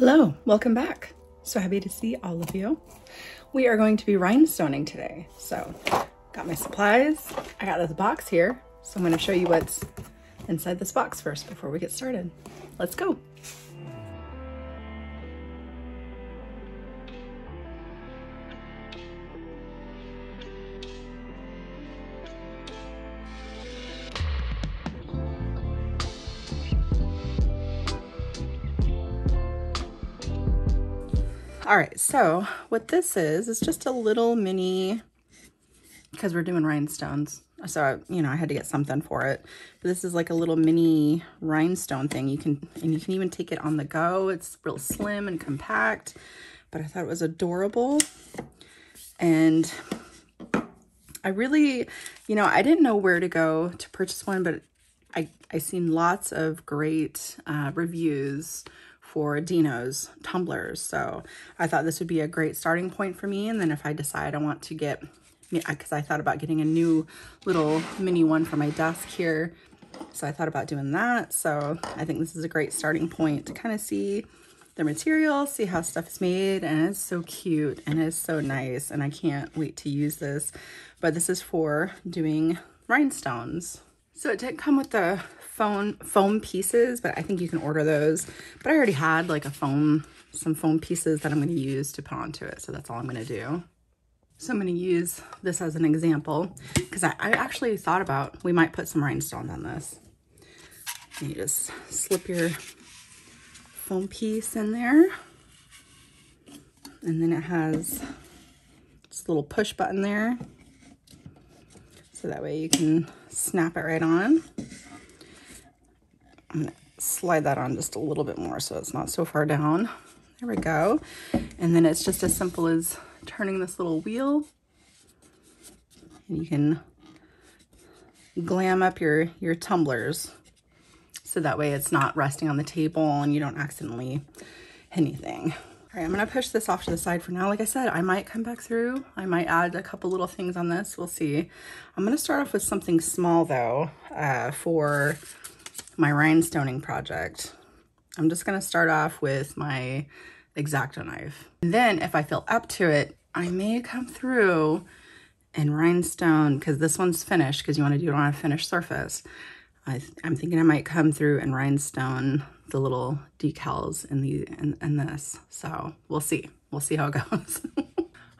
Hello, welcome back. So happy to see all of you. We are going to be rhinestoning today. So got my supplies. I got this box here. So I'm gonna show you what's inside this box first before we get started. Let's go. All right, so what this is, is just a little mini, because we're doing rhinestones. So, you know, I had to get something for it. But this is like a little mini rhinestone thing. You can, and you can even take it on the go. It's real slim and compact, but I thought it was adorable. And I really, you know, I didn't know where to go to purchase one, but I, I seen lots of great uh, reviews for Deno's tumblers. So I thought this would be a great starting point for me. And then if I decide I want to get, because I thought about getting a new little mini one for my desk here. So I thought about doing that. So I think this is a great starting point to kind of see the material, see how stuff is made. And it's so cute and it's so nice. And I can't wait to use this. But this is for doing rhinestones. So it didn't come with the foam, foam pieces, but I think you can order those. But I already had like a foam, some foam pieces that I'm going to use to put onto it. So that's all I'm going to do. So I'm going to use this as an example because I, I actually thought about, we might put some rhinestones on this. And you just slip your foam piece in there. And then it has this little push button there. So that way you can snap it right on. I'm gonna slide that on just a little bit more so it's not so far down. There we go. And then it's just as simple as turning this little wheel. And you can glam up your, your tumblers. So that way it's not resting on the table and you don't accidentally anything. All right, I'm gonna push this off to the side for now. Like I said, I might come back through. I might add a couple little things on this, we'll see. I'm gonna start off with something small though, uh, for my rhinestoning project. I'm just gonna start off with my X-Acto knife. And then if I feel up to it, I may come through and rhinestone, because this one's finished, because you wanna do it on a finished surface. I, am thinking I might come through and rhinestone the little decals in the in, in this. So we'll see. We'll see how it goes. all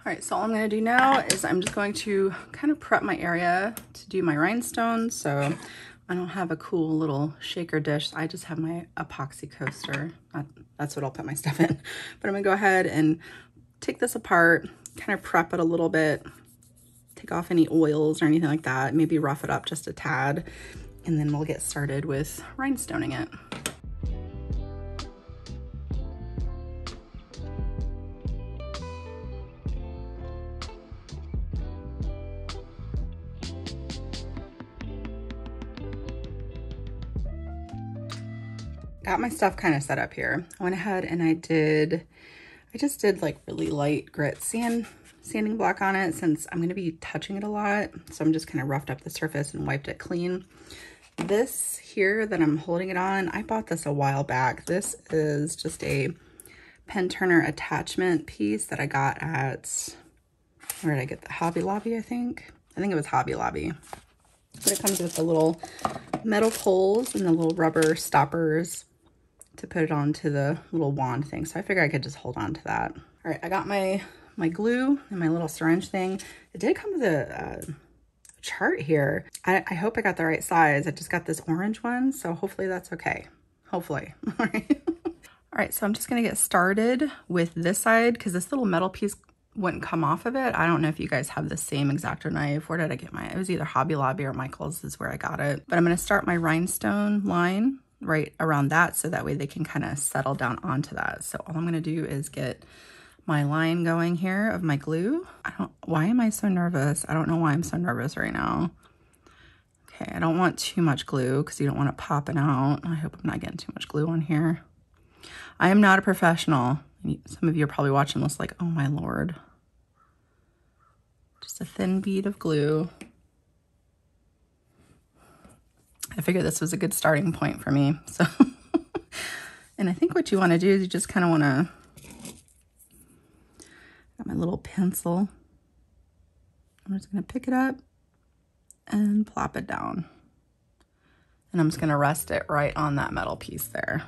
right, so all I'm gonna do now is I'm just going to kind of prep my area to do my rhinestones. So I don't have a cool little shaker dish. I just have my epoxy coaster. That's what I'll put my stuff in. But I'm gonna go ahead and take this apart, kind of prep it a little bit, take off any oils or anything like that, maybe rough it up just a tad, and then we'll get started with rhinestoning it. Got my stuff kind of set up here. I went ahead and I did, I just did like really light grit sand, sanding block on it since I'm going to be touching it a lot. So I'm just kind of roughed up the surface and wiped it clean. This here that I'm holding it on, I bought this a while back. This is just a pen turner attachment piece that I got at, where did I get the Hobby Lobby, I think? I think it was Hobby Lobby. But it comes with the little metal poles and the little rubber stoppers to put it onto the little wand thing. So I figured I could just hold on to that. All right, I got my, my glue and my little syringe thing. It did come with a, uh, chart here. I, I hope I got the right size. I just got this orange one, so hopefully that's okay. Hopefully. All right. All right, so I'm just gonna get started with this side because this little metal piece wouldn't come off of it. I don't know if you guys have the same X-Acto knife. Where did I get my, it was either Hobby Lobby or Michael's is where I got it. But I'm gonna start my rhinestone line right around that so that way they can kind of settle down onto that. So all I'm going to do is get my line going here of my glue. I don't, why am I so nervous? I don't know why I'm so nervous right now. Okay, I don't want too much glue because you don't want it popping out. I hope I'm not getting too much glue on here. I am not a professional. Some of you are probably watching this like, oh my lord. Just a thin bead of glue. I figured this was a good starting point for me. So And I think what you want to do is you just kind of want to, got my little pencil. I'm just going to pick it up and plop it down. And I'm just going to rest it right on that metal piece there.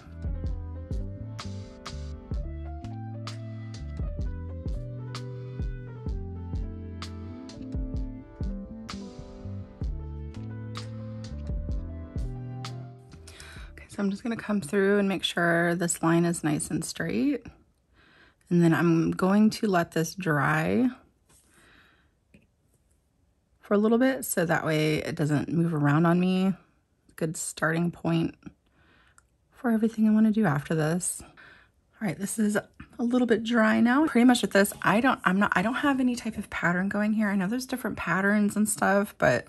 I'm just going to come through and make sure this line is nice and straight. And then I'm going to let this dry for a little bit so that way it doesn't move around on me. Good starting point for everything I want to do after this. All right, this is a little bit dry now. Pretty much with this, I don't, I'm not, I don't have any type of pattern going here. I know there's different patterns and stuff, but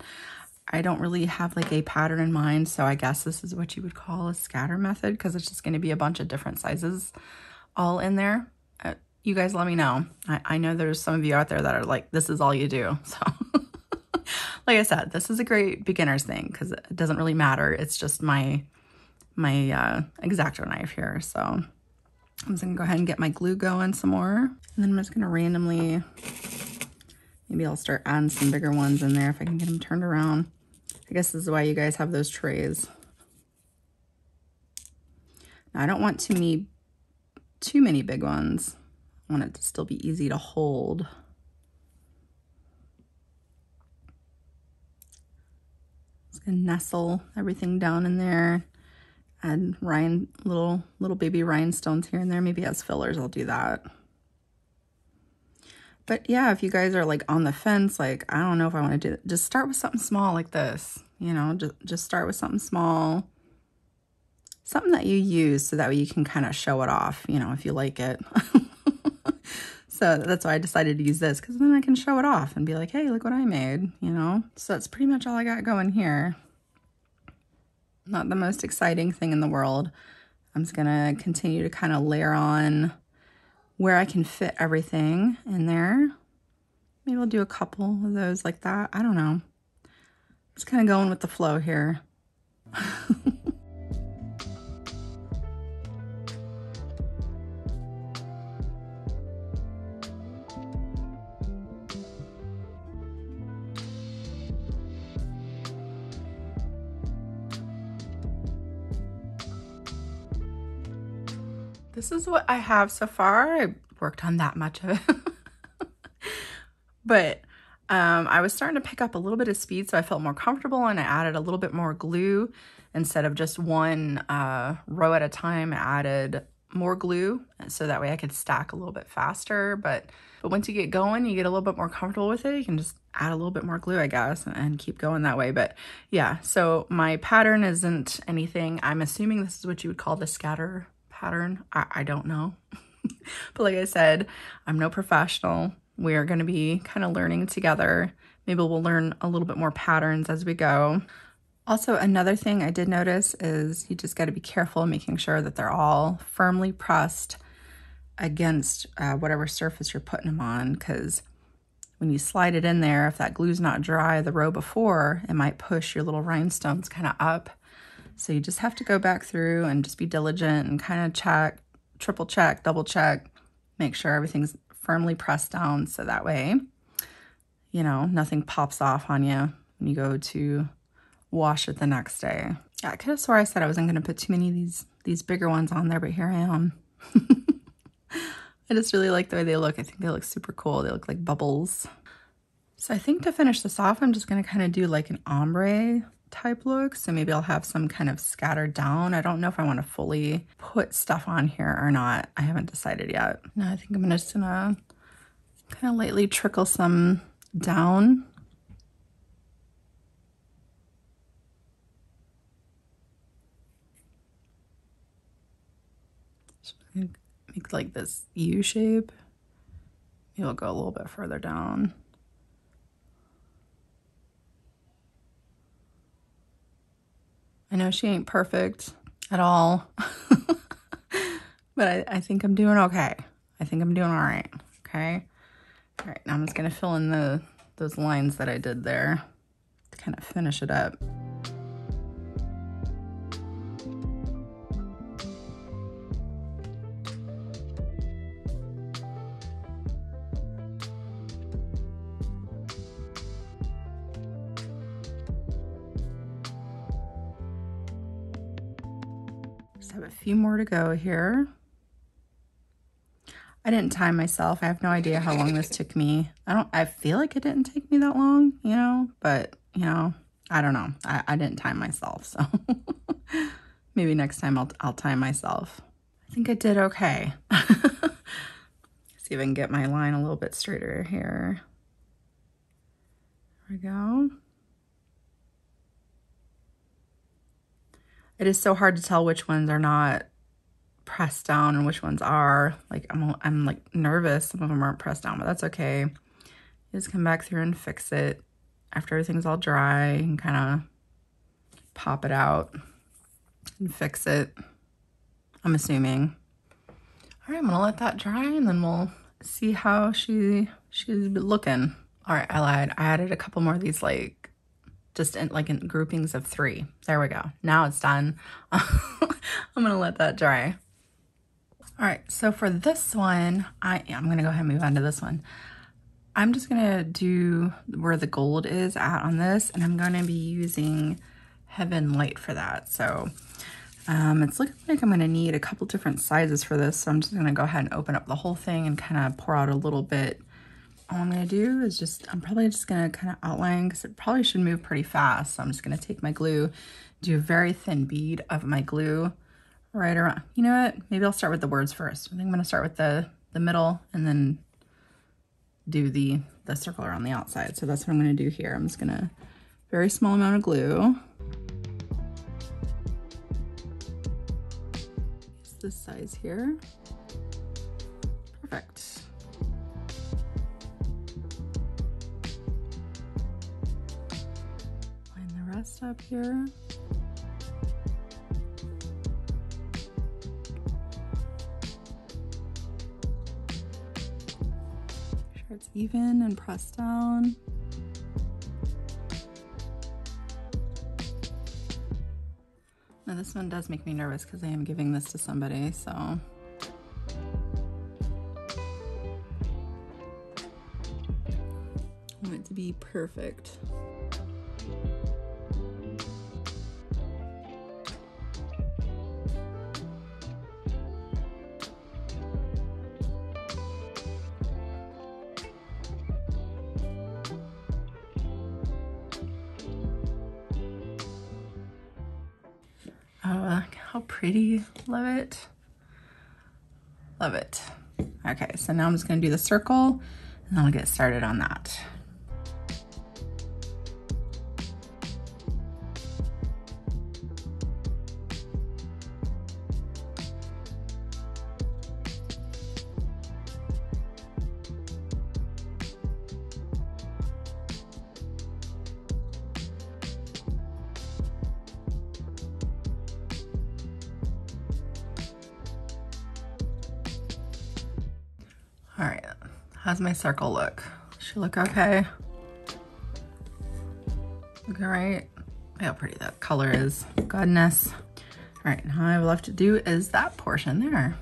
I don't really have like a pattern in mind. So I guess this is what you would call a scatter method because it's just going to be a bunch of different sizes all in there. Uh, you guys let me know. I, I know there's some of you out there that are like, this is all you do. So like I said, this is a great beginner's thing because it doesn't really matter. It's just my, my uh, X-Acto knife here. So I'm just gonna go ahead and get my glue going some more. And then I'm just gonna randomly Maybe I'll start adding some bigger ones in there if I can get them turned around. I guess this is why you guys have those trays. Now, I don't want too many, too many big ones. I want it to still be easy to hold. Just gonna nestle everything down in there. Add Ryan, little, little baby rhinestones here and there. Maybe as fillers, I'll do that. But yeah, if you guys are like on the fence, like, I don't know if I want to do it, just start with something small like this, you know, just, just start with something small, something that you use so that way you can kind of show it off, you know, if you like it. so that's why I decided to use this because then I can show it off and be like, hey, look what I made, you know? So that's pretty much all I got going here. Not the most exciting thing in the world. I'm just going to continue to kind of layer on where I can fit everything in there. Maybe I'll do a couple of those like that. I don't know. Just kind of going with the flow here. this is what I have so far. I worked on that much of it. but um, I was starting to pick up a little bit of speed, so I felt more comfortable and I added a little bit more glue instead of just one uh, row at a time. I added more glue so that way I could stack a little bit faster. But but once you get going, you get a little bit more comfortable with it. You can just add a little bit more glue, I guess, and keep going that way. But yeah, so my pattern isn't anything. I'm assuming this is what you would call the scatter pattern. I, I don't know. but like I said, I'm no professional. We are going to be kind of learning together. Maybe we'll learn a little bit more patterns as we go. Also, another thing I did notice is you just got to be careful making sure that they're all firmly pressed against uh, whatever surface you're putting them on because when you slide it in there, if that glue's not dry the row before, it might push your little rhinestones kind of up so you just have to go back through and just be diligent and kind of check, triple check, double check, make sure everything's firmly pressed down so that way, you know, nothing pops off on you when you go to wash it the next day. Yeah, I could have swore I said I wasn't going to put too many of these, these bigger ones on there, but here I am. I just really like the way they look. I think they look super cool. They look like bubbles. So I think to finish this off, I'm just going to kind of do like an ombre type look. So maybe I'll have some kind of scattered down. I don't know if I want to fully put stuff on here or not. I haven't decided yet. No, I think I'm just gonna kind of lightly trickle some down. Make like this U shape. I'll go a little bit further down. I know she ain't perfect at all, but I, I think I'm doing okay. I think I'm doing all right. Okay. All right. Now I'm just to fill in the those lines that I did there to kind of finish it up. Have a few more to go here. I didn't time myself. I have no idea how long this took me. I don't, I feel like it didn't take me that long, you know, but you know, I don't know. I, I didn't time myself. So maybe next time I'll, I'll time myself. I think I did okay. See if I can get my line a little bit straighter here. There we go. It is so hard to tell which ones are not pressed down and which ones are. Like I'm, I'm like nervous. Some of them aren't pressed down, but that's okay. Just come back through and fix it after everything's all dry and kind of pop it out and fix it. I'm assuming. All right, I'm gonna let that dry and then we'll see how she she's looking. All right, I lied. I added a couple more of these like just in like in groupings of three. There we go. Now it's done. I'm gonna let that dry. All right, so for this one, I I'm gonna go ahead and move on to this one. I'm just gonna do where the gold is at on this, and I'm gonna be using Heaven Light for that. So um, it's looking like I'm gonna need a couple different sizes for this, so I'm just gonna go ahead and open up the whole thing and kind of pour out a little bit. All I'm gonna do is just, I'm probably just gonna kind of outline because it probably should move pretty fast. So I'm just gonna take my glue, do a very thin bead of my glue right around. You know what? Maybe I'll start with the words first. I think I'm to start with the, the middle and then do the, the circle around the outside. So that's what I'm to do here. I'm just to, very small amount of glue. It's this size here. Perfect. Up here. it's even and press down. Now this one does make me nervous because I am giving this to somebody, so. I want it to be perfect. Pretty. Love it. Love it. Okay, so now I'm just gonna do the circle and then I'll get started on that. How's my circle look? Should look okay? Look all right? How pretty that color is. Goodness. All right, now all I have left to do is that portion there.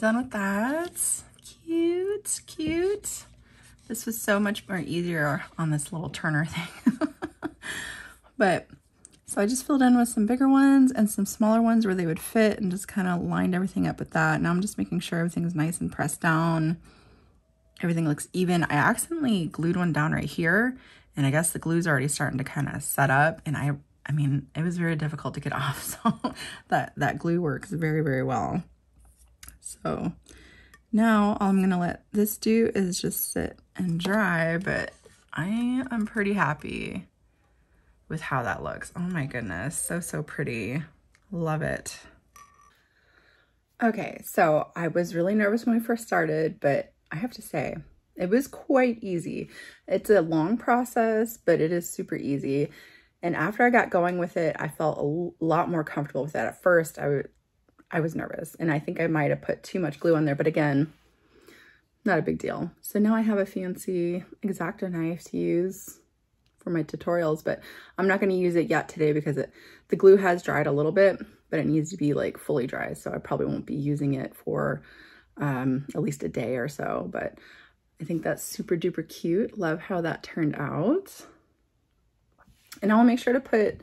Done with that. Cute, cute. This was so much more easier on this little turner thing. but, so I just filled in with some bigger ones and some smaller ones where they would fit and just kind of lined everything up with that. Now I'm just making sure everything's nice and pressed down. Everything looks even. I accidentally glued one down right here and I guess the glue's already starting to kind of set up and I I mean, it was very difficult to get off, so that, that glue works very, very well. So now all I'm going to let this do is just sit and dry, but I am pretty happy with how that looks. Oh my goodness, so, so pretty. Love it. Okay, so I was really nervous when I first started, but I have to say, it was quite easy. It's a long process, but it is super easy. And after I got going with it, I felt a lot more comfortable with that. At first, I, I was nervous and I think I might have put too much glue on there, but again, not a big deal. So now I have a fancy X-Acto knife to use for my tutorials, but I'm not going to use it yet today because it, the glue has dried a little bit, but it needs to be like fully dry. So I probably won't be using it for um, at least a day or so, but I think that's super duper cute. Love how that turned out. And I'll make sure to put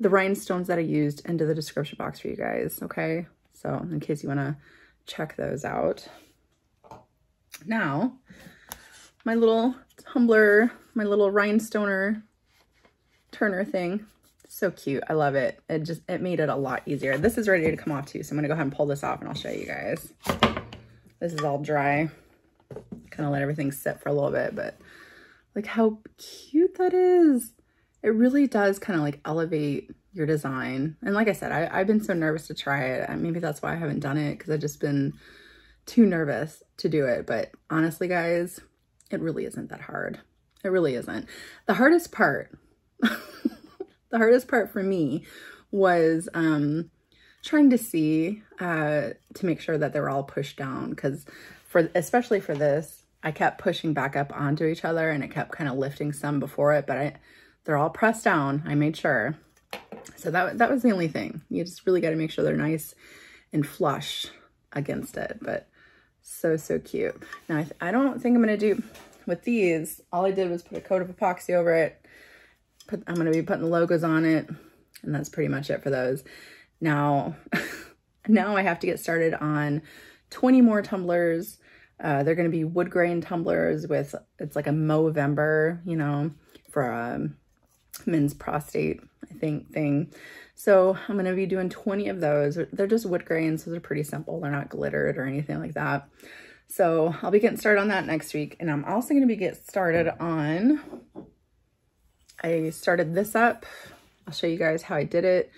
the rhinestones that I used into the description box for you guys, okay? So in case you want to check those out. Now, my little tumbler, my little rhinestoner turner thing. So cute. I love it. It just, it made it a lot easier. This is ready to come off too. So I'm going to go ahead and pull this off and I'll show you guys. This is all dry. Kind of let everything sit for a little bit, but like how cute that is. It really does kind of like elevate your design. And like I said, I, I've been so nervous to try it. Maybe that's why I haven't done it because I've just been too nervous to do it. But honestly, guys, it really isn't that hard. It really isn't. The hardest part, the hardest part for me was um, trying to see uh, to make sure that they were all pushed down because for especially for this, I kept pushing back up onto each other and it kept kind of lifting some before it, but I they're all pressed down. I made sure. So that, that was the only thing. You just really got to make sure they're nice and flush against it, but so, so cute. Now, I, I don't think I'm going to do with these. All I did was put a coat of epoxy over it. Put, I'm going to be putting the logos on it, and that's pretty much it for those. Now, now I have to get started on 20 more tumblers. Uh, they're going to be wood grain tumblers with, it's like a Movember, you know, for um, men's prostate, I think, thing. So I'm going to be doing 20 of those. They're just wood grains, so they're pretty simple. They're not glittered or anything like that. So I'll be getting started on that next week. And I'm also going to be get started on, I started this up. I'll show you guys how I did it.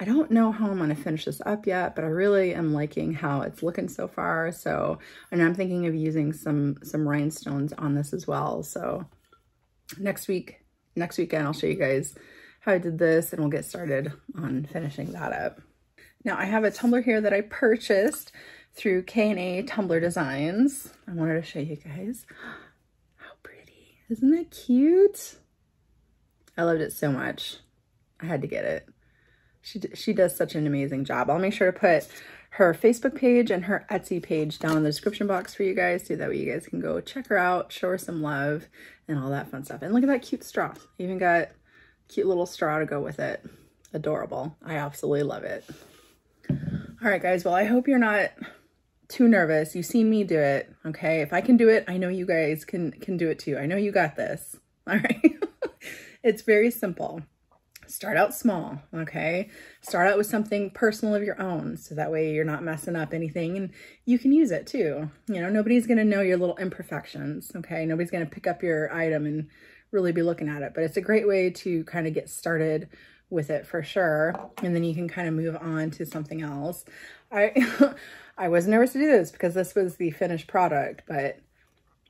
I don't know how I'm going to finish this up yet, but I really am liking how it's looking so far. So, and I'm thinking of using some, some rhinestones on this as well. So next week, next weekend, I'll show you guys how I did this and we'll get started on finishing that up. Now I have a tumbler here that I purchased through K&A Tumbler Designs. I wanted to show you guys how pretty. Isn't it cute? I loved it so much. I had to get it. She, she does such an amazing job. I'll make sure to put her Facebook page and her Etsy page down in the description box for you guys so that way you guys can go check her out, show her some love and all that fun stuff. And look at that cute straw. Even got cute little straw to go with it. Adorable. I absolutely love it. All right, guys. Well, I hope you're not too nervous. You've seen me do it, okay? If I can do it, I know you guys can, can do it too. I know you got this, all right? it's very simple. Start out small, okay? Start out with something personal of your own, so that way you're not messing up anything and you can use it too. You know, nobody's gonna know your little imperfections, okay? Nobody's gonna pick up your item and really be looking at it. But it's a great way to kind of get started with it for sure. And then you can kind of move on to something else. I, I was nervous to do this because this was the finished product, but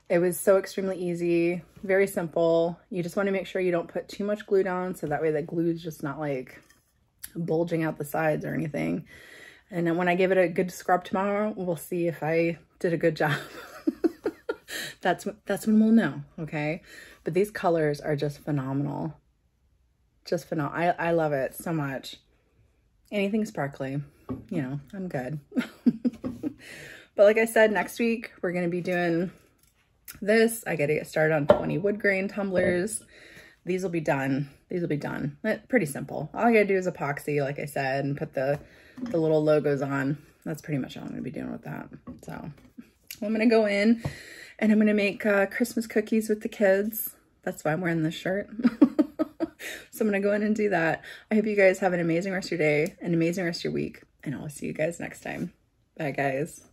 it was so extremely easy, very simple. You just want to make sure you don't put too much glue down so that way the glue is just not like bulging out the sides or anything. And then when I give it a good scrub tomorrow, we'll see if I did a good job. that's that's when we'll know, okay? But these colors are just phenomenal. Just phenomenal. I, I love it so much. Anything sparkly, you know, I'm good. but like I said, next week we're going to be doing this. I got to get started on 20 wood grain tumblers. These will be done. These will be done. Pretty simple. All I got to do is epoxy, like I said, and put the, the little logos on. That's pretty much all I'm to be doing with that. So I'm to go in and I'm to make uh, Christmas cookies with the kids. That's why I'm wearing this shirt. so I'm to go in and do that. I hope you guys have an amazing rest of your day, an amazing rest of your week, and I'll see you guys next time. Bye, guys.